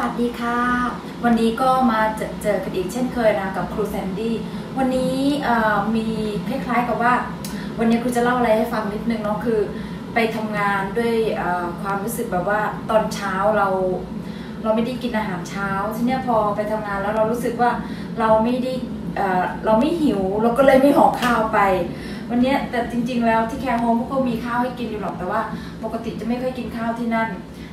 วัสดีค่ะ วันนี้ก็มาเจอเจอกันอีกเช่นเคยนะกับครูแซนดี้วันนี้มีคล้ายๆกับว่า วันนี้ครูจะเล่าอะไรให้ฟังนิดนึงเนาะคือ ไปทำงานด้วยความรู้สึกแบบว่าตอนเช้าเราเราไม่ได้กินอาหารเช้าทีเนี้ยพอไปทำงานแล้วเรารู้สึกว่าเราไม่ได้เราไม่หิวเราก็เลยไม่ห่อข้าวไป วันนี้แต่จริง ๆ แล้วที่แคร์โฮมก็มีข้าวให้กินอยู่หรอกแต่ว่า ปกติจะไม่ค่อยกินข้าวที่นั่น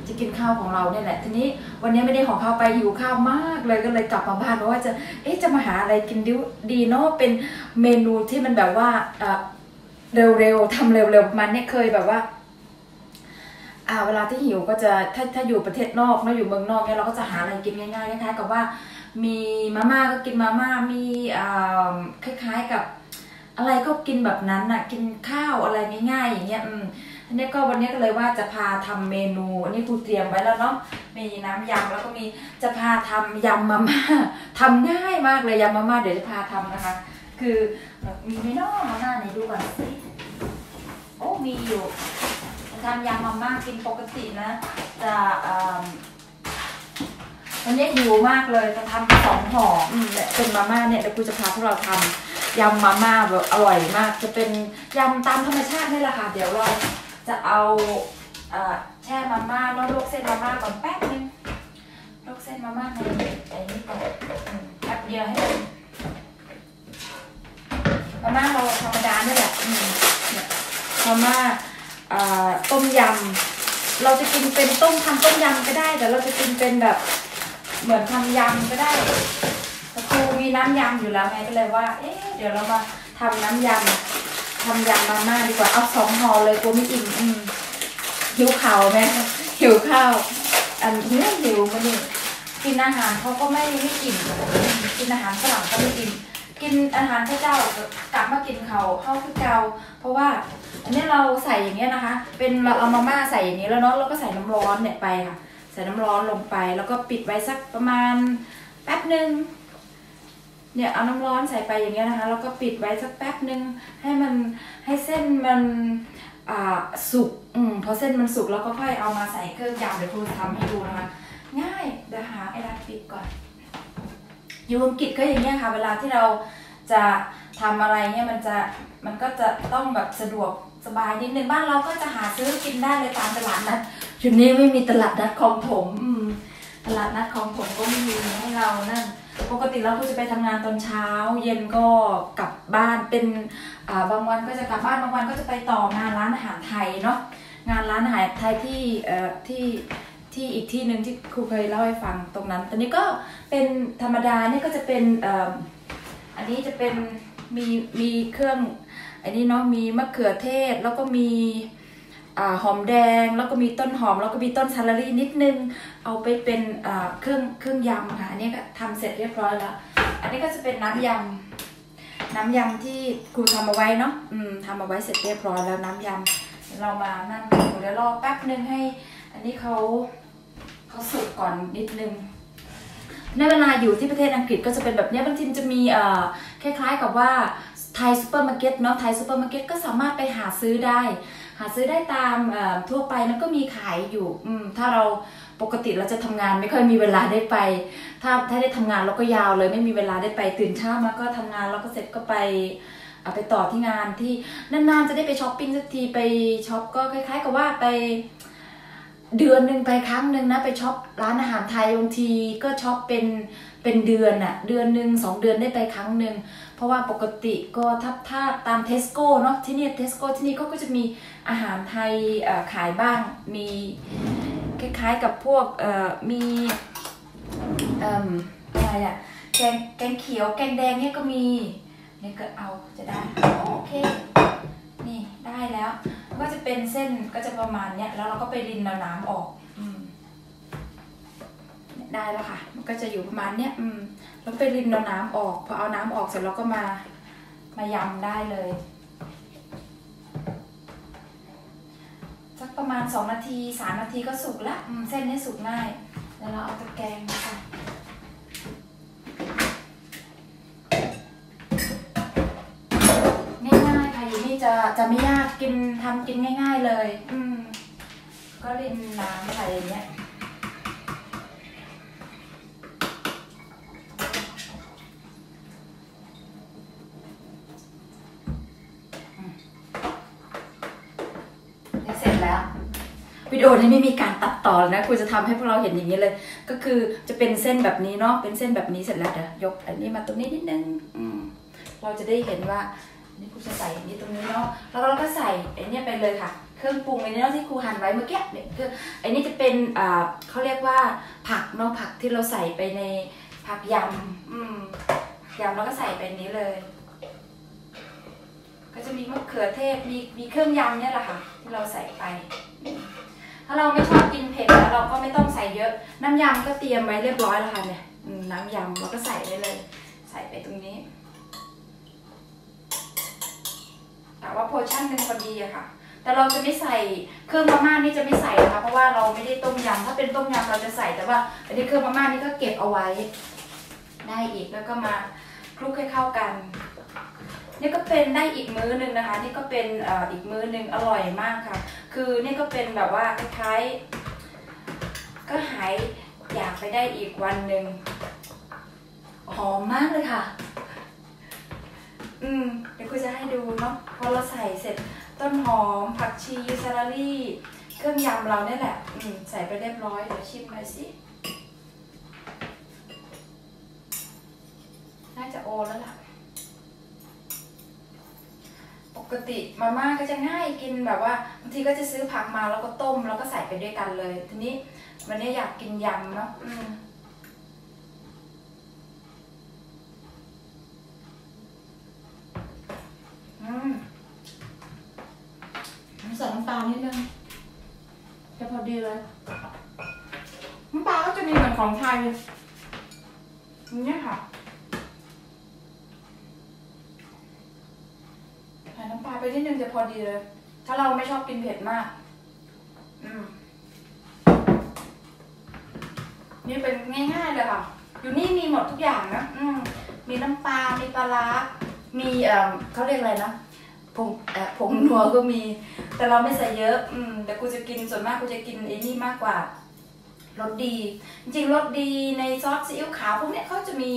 จะกินข้าวของเราเนี่ยแหละ ทีนี้วันนี้ไม่ได้ห่อข้าวไปหิวข้าวมากเลยก็เลยกลับมาบ้านเพราะว่าจะเอ๊ะจะมาหาอะไรกินดีดีเนาะเป็นเมนูที่มันแบบว่าเอ่อเร็วๆทำเร็วๆมันเนี่ยเคยแบบว่าอ่าเวลาที่หิวก็จะถ้าถ้าอยู่ประเทศนอกเนาะอยู่เมืองนอกเนี่ยเราก็จะหาอะไรกินง่ายๆคล้ายๆกับว่ามีมาม่าก็กินมาม่ามีอ่าคล้าย ๆกับ อะไรก็กินแบบนั้นน่ะ กินข้าวอะไรง่ายๆอย่างเงี้ยอืม อันนี้ก็วันนี้ก็เลยว่าจะพาทำเมนูอันนี้ครูเตรียมไว้แล้วเนาะมีน้ำยำแล้วก็มีจะพาทำยำมาม่าทำง่ายมากเลยยำมาม่าเดี๋ยวจะพาทำนะคะ คือมีไหม่นอกมาม่าไหนดูก่อนสิโอ้มีอยู่ทำยำมาม่ากินปกตินะจะอ่าวันนี้หิวมากเลยจะทำสองห่อเนี่ยเป็นมาม่าเนี่ยเดี๋ยวครูจะพาพวกเราทำยำมาม่าแบบอร่อยมาก จะเป็นยำตามธรรมชาตินี่แหละค่ะ เดี๋ยวเรา จะเอาอแช่มาม่าเนาะลวกเส้นมาม่าก่อนแป๊บนึงลวกเส้นมาม่าในไอ้นี่ก่อนแป๊บเดียวให้มันมาม่าเราธรรมดาเนี่ยแหละมเมาม่าต้มยำเราจะกินเป็นต้มทำต้มยำก็ได้ แต่เราจะกินเป็นแบบเหมือนทำยำก็ได้ครูมีน้ำยำอยู่แล้วไงก็เลยว่า เอ๊ะเดี๋ยวเรามาทำน้ำยำ ทำยำมาม่าดีกว่าเอาสองห่อเลยกลัวไม่อิ่มอืมหิวข่าวไหมหิวข้าวอันนี้หิวมันนี่กินอาหารเขาก็ไม่ไม่อิ่มกินอาหารฝรั่งก็ไม่อิ่มกินอาหารพระเจ้ากลับมากินเขาเข้าคือเกาเพราะว่าอันนี้เราใส่อย่างเงี้ยนะคะ เป็นเราเอามาม่าใส่อย่างนี้แล้วเนาะแล้วก็ใส่น้ำร้อนเนี่ยไปค่ะ ใส่น้ำร้อนลงไป แล้วก็ปิดไว้สักประมาณแป๊บหนึ่ง เนี่ยเอาน้ำร้อนใส่ไปอย่างเงี้ยนะคะแล้วก็ปิดไว้สักแป๊บนึงให้มันให้เส้นมันอ่าสุกอืมพอเส้นมันสุกแล้วก็ค่อยเอามาใส่เครื่องยำเดี๋ยวครูทำให้ดูนะคะง่ายเดี๋ยวหาไอ้รัดปิดก่อนอยู่อังกฤษก็อย่างเงี้ยค่ะ เวลาที่เราจะทำอะไรเนี่ยมันจะมันก็จะต้องแบบสะดวกสบายนิดนึงบ้านเราก็จะหาซื้อกินได้เลยตามตลาดนัดชุดนี้ไม่มีตลาดนัดคองถมอืมตลาดนัดคองถมก็ไม่มีให้เรานั่น ปกติเราก็จะไปทำงานตอนเช้า เย็นก็กลับบ้านเป็นาบางวันก็จะกลับบ้านบางวันก็จะไปต่องานร้านอาหารไทยเนาะงานร้านอาหารไทยที่ที่ที่อีกที่หนึ่งที่ครูเคยเล่าให้ฟังตรงนั้น ตอนนี้ก็เป็นธรรมดานี่ก็จะเป็นอ,อันนี้จะเป็นมีมีเครื่องอันนี้เนาะมีมะเขือเทศแล้วก็มี หอมแดงแล้วก็มีต้นหอม แล้วก็มีต้นซาลารี่นิดนึง เอาไปเป็นเครื่องเครื่องยำค่ะอันนี้ก็ทำเสร็จเรียบร้อยแล้ว อันนี้ก็จะเป็นน้ำยำน้ำยำที่ครูทำเอาไว้เนาะอืมทำเอาไว้เสร็จเรียบร้อยแล้วน้ำยำเรามานั่งดูเดี๋ยวรอแป๊บนึงให้ อันนี้เขาเขาสุกก่อนนิดนึงในเวลาอยู่ที่ประเทศอังกฤษก็จะเป็นแบบนี้บางทีจะมีคล้ายๆกับว่าไทยซูเปอร์มาร์เก็ตเนาะไทยซูเปอร์มาร์เก็ตก็สามารถไปหาซื้อได้ หาซื้อได้ตามทั่วไปมันก็มีขายอยู่ถ้าเราปกติเราจะทำงานไม่ค่อยมีเวลาได้ไป ถ้าถ้าได้ทำงานเราก็ยาวเลยไม่มีเวลาได้ไปตื่นเช้ามาก็ทำงานแล้วก็เสร็จก็ไปเอาไปต่อที่งานที่นานๆจะได้ไปช้อปปิ้งสักทีไปช็อปก็คล้าย ๆ กับว่าไปเดือนหนึ่งไปครั้งหนึ่งนะไปช็อปร้านอาหารไทยบางทีก็ช็อปเป็นเป็นเดือนอะเดือนหนึ่งสองเดือนได้ไปครั้งหนึ่ง เพราะว่าปกติก็ถ้าถ้าตามเทสโก้เนาะที่นี่เทสโก้ที่นี่เขาก็จะมีอาหารไทยขายบ้าง มีคล้ายๆกับพวกมีอะไรอะแกงแกงเขียวแกงแดงเนี่ยก็มีเนี่ยก็เอาจะได้โอเคนี่ได้แล้ว ก็จะเป็นเส้นก็จะประมาณเนี้ยแล้วเราก็ไปรินน้ำออก ได้แล้วค่ะ มันก็จะอยู่ประมาณเนี้ยอืมแล้วไปรินเอาน้ำออก พอเอาน้ำออกเสร็จเราก็มา มายำได้เลยสักประมาณสองนาทีสามนาทีก็สุกละเส้นนี้สุกง่าย แล้วเราเอาตะแกรงมาใส่ง่ายๆค่ะอยู่นี่จะจะไม่ยากกินทำกินง่าย ๆเลย อืมก็รินน้ำใส่อย่างเงี้ย เสร็จแล้ว วิดีโอนี้ไม่มีการตัดต่อเลยนะครูจะทำให้พวกเราเห็นอย่างนี้เลย ก็คือจะเป็นเส้นแบบนี้เนาะเป็นเส้นแบบนี้เสร็จแล้วเดี๋ยวยกอันนี้มาตรงนี้นิดนึงอืมเราจะได้เห็นว่าอันนี่ครูจะใส่อย่างนี้ตรงนี้เนาะแล้วเราก็ใส่ไอ้เนี่ยไปเลยค่ะ เครื่องปรุงไอ้นี่เนาะที่ครูหั่นไว้เมื่อกี้เนี่ยคือไอ้นี่จะเป็นอ่าเขาเรียกว่าผักเนาะผักที่เราใส่ไปในผักยำอืมผักยำเราก็ใส่ไปนี้เลย ก็จะมีมะเขือเทศมีมีเครื่องยำเนี่ยแหละค่ะที่เราใส่ไป ถ้าเราไม่ชอบกินเผ็ดแล้วเราก็ไม่ต้องใส่เยอะ น้ำยำก็เตรียมไว้เรียบร้อยแล้วค่ะเนี่ยน้ำยำเราก็ใส่ไปเลย ใส่ไปตรงนี้ แต่ว่าโพชั่นหนึ่งพอดีอะค่ะ แต่เราจะไม่ใส่เครื่องมาม่านี่จะไม่ใส่นะคะเพราะว่าเราไม่ได้ต้มยำถ้าเป็นต้มยำเราจะใส่แต่ว่าอันนี้เครื่องมาม่านี่ก็เก็บเอาไว้ ได้อีกแล้วก็มาคลุกให้เข้ากันนี่ก็เป็นได้อีกมื้อหนึ่งนะคะ นี่ก็เป็นอ่ออีกมื้อหนึ่งอร่อยมากค่ะ คือเนี่ยก็เป็นแบบว่าคล้ายๆก็หายอยากไปได้อีกวันหนึ่งหอมมากเลยค่ะ อืมเดี๋ยวกูจะให้ดูเนาะพอเราใส่เสร็จต้นหอม ผักชี ซาลารี่ เครื่องยำเราเนี่ยแหละ อืมใส่ไปเรียบร้อย เดี๋ยวชิมหน่อยสิ น่าจะโอแล้วล่ะ ป กติมาม่าก็จะง่ายกินแบบว่าบางทีก็จะซื้อผักมาแล้วก็ต้มแล้วก็ใส่ไปด้วยกันเลย ทีนี้วันนี้อยากกินยำเนาะอืมใส่น้ำตาลนิดนึงจะพอดีเลยน้ำปลาก็จะมีเหมือนของไทยอย่างเงี้ยค่ะ ใส่น้ำปลา ไปนิดนึงจะพอดีเลย ถ้าเราไม่ชอบกินเผ็ดมาก อืม นี่เป็นง่ายๆเลยค่ะ อยู่นี่มีหมดทุกอย่างนะ อืม มีน้ำปลา มีปลาร้า มีเอ่อเขาเรียกอะไรนะ ผงเอ่อผงนัวก็มี แต่เราไม่ใส่เยอะ อืม แต่กูจะกินส่วนมากกูจะกินไอ้นี่มากกว่ารสดี จริงๆรสดีในซอสซีอิ๊วขาวพวกเนี้ยเขาจะมี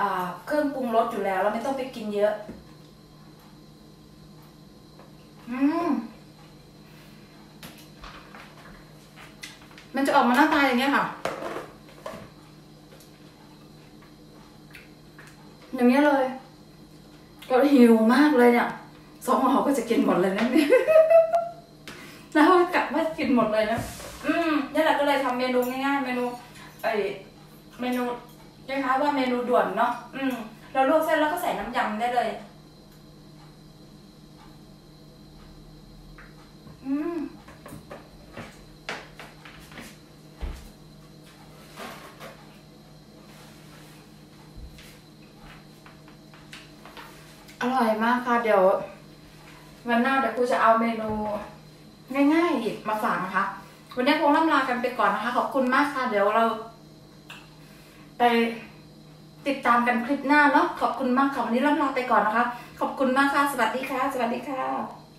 อ่าเครื่องปรุงรสอยู่แล้ว เราไม่ต้องไปกินเยอะ มันจะออกมาหน้าตาอย่างเงี้ยค่ะ อย่างเงี้ยเลย ก็หิวมากเลยเนี่ยสองห่อก็จะกินหมดเลยนะเนี่ยแล้วกะว่ากินหมดเลยนะ อืมนี่แหละก็เลยทำเมนูง่ายๆ เมนูไอเมนูนะคะว่าเมนูด่วนเนาะ อืม เราลวกเส้นแล้วก็ใส่น้ำยำได้เลย อืม อร่อยมากค่ะ เดี๋ยว วันหน้าเดี๋ยวครูจะเอาเมนู ง่ายๆอีกมาฝากนะคะ วันนี้คงล่ำลากันไปก่อนนะคะ ขอบคุณมากค่ะ เดี๋ยวเรา ไปติดตามกันคลิปหน้าเนาะขอบคุณมากค่ะวันนี้ล่ำลาไปก่อนนะคะ ขอบคุณมากค่ะ สวัสดีค่ะ สวัสดีค่ะ